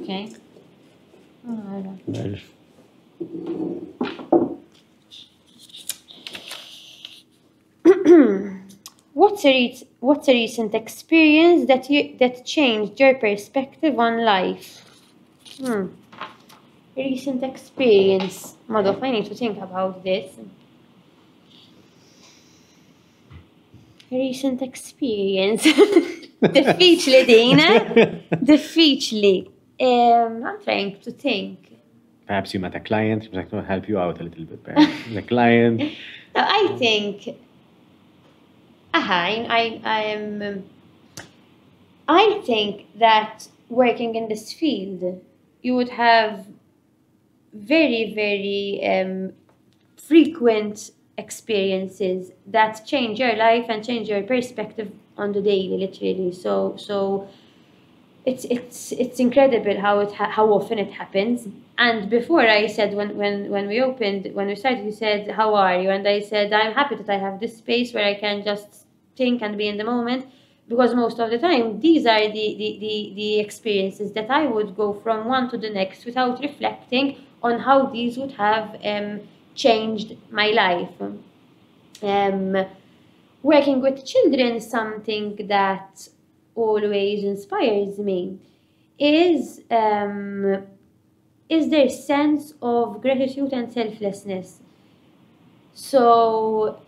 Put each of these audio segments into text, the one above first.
Okay. Well, What's a, re- what's a recent experience that you that changed your perspective on life? Hmm. Recent experience. Madoff, I need to think about this. Recent experience. Diffiċli din, eh? Diffiċli. Um, I'm trying to think. perhaps you met a client, who like to help you out a little bit. Perhaps. the client. No, I think. Aha, I, I, I'm. um, I think that working in this field, you would have very, very um, frequent experiences that change your life and change your perspective on the daily, literally. So, so it's it's it's incredible how it how often it happens. And before I said when when when we opened when we started, you said how are you? And I said I'm happy that I have this space where I can just think and be in the moment. Because most of the time, these are the, the, the, the experiences that I would go from one to the next without reflecting on how these would have um, changed my life. Um, working with children is something that always inspires me is um, is their sense of gratitude and selflessness. So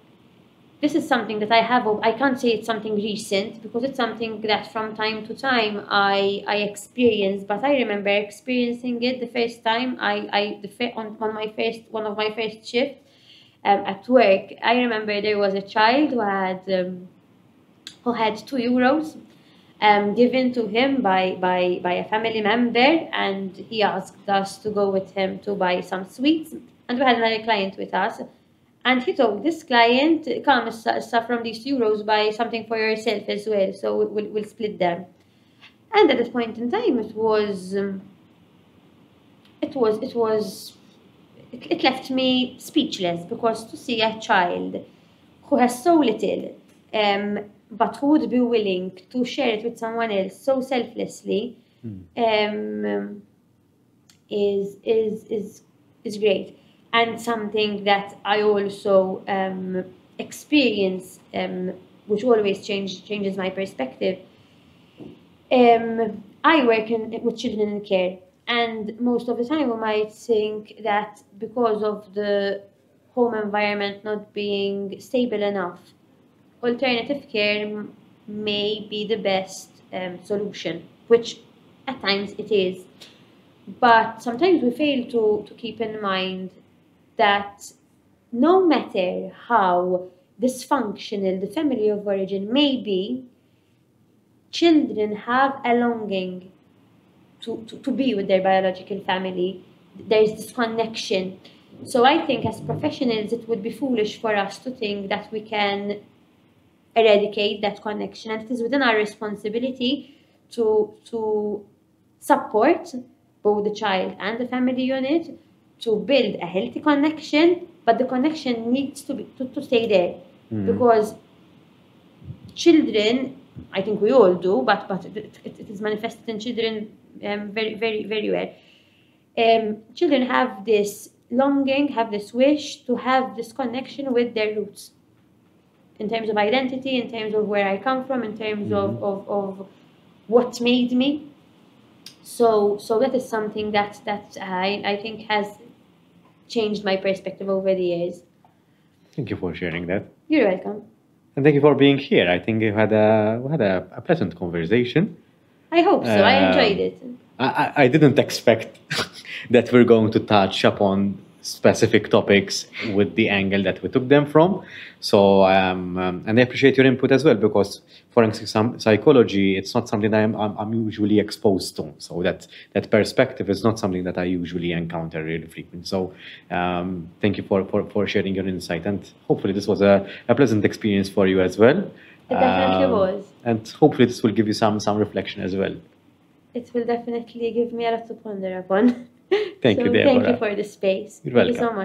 this is something that I have I can't say it's something recent because it's something that from time to time I I experience but I remember experiencing it the first time I, I the fir- on, on my first one of my first shift um, at work. I remember there was a child who had um, who had two euros um, given to him by, by, by a family member, and he asked us to go with him to buy some sweets. And we had another client with us, and he told this client, "Come, issa from these euros, buy something for yourself as well. So we'll, we'll split them." And at that point in time, it was, um, it was, it was, it, it left me speechless because to see a child who has so little, um, but who would be willing to share it with someone else so selflessly um, is is is is great. And something that I also um, experience um, which always change, changes my perspective. Um, I work in, with children in care and most of the time we might think that because of the home environment not being stable enough alternative care may be the best um, solution, which at times it is. But sometimes we fail to, to keep in mind that no matter how dysfunctional the family of origin may be, children have a longing to, to, to be with their biological family. There's this connection. So I think as professionals, it would be foolish for us to think that we can eradicate that connection. And it is within our responsibility to to support both the child and the family unit to build a healthy connection but the connection needs to be to, to stay there. Because children i think we all do but but it, it, it is manifested in children um, very very very well. Um, children have this longing have this wish to have this connection with their roots in terms of identity, in terms of where I come from, in terms of, of, of what made me. So so that is something that that I, I think has changed my perspective over the years. Thank you for sharing that. You're welcome. And thank you for being here. I think you had a, we had a, a pleasant conversation. I hope so. I enjoyed Um, it. I, I- I didn't expect that we're going to touch upon specific topics with the angle that we took them from. So, um, um, and I appreciate your input as well because forensic psy- psychology, it's not something that I'm, I'm, I'm usually exposed to. So that, that perspective is not something that I usually encounter really frequently. So um, thank you for, for, for sharing your insight. And hopefully this was a, a pleasant experience for you as well. It definitely Um, was. And hopefully this will give you some, some reflection as well. It will definitely give me a lot to ponder upon. Thank so you, Thank you for the space. You're thank you so much.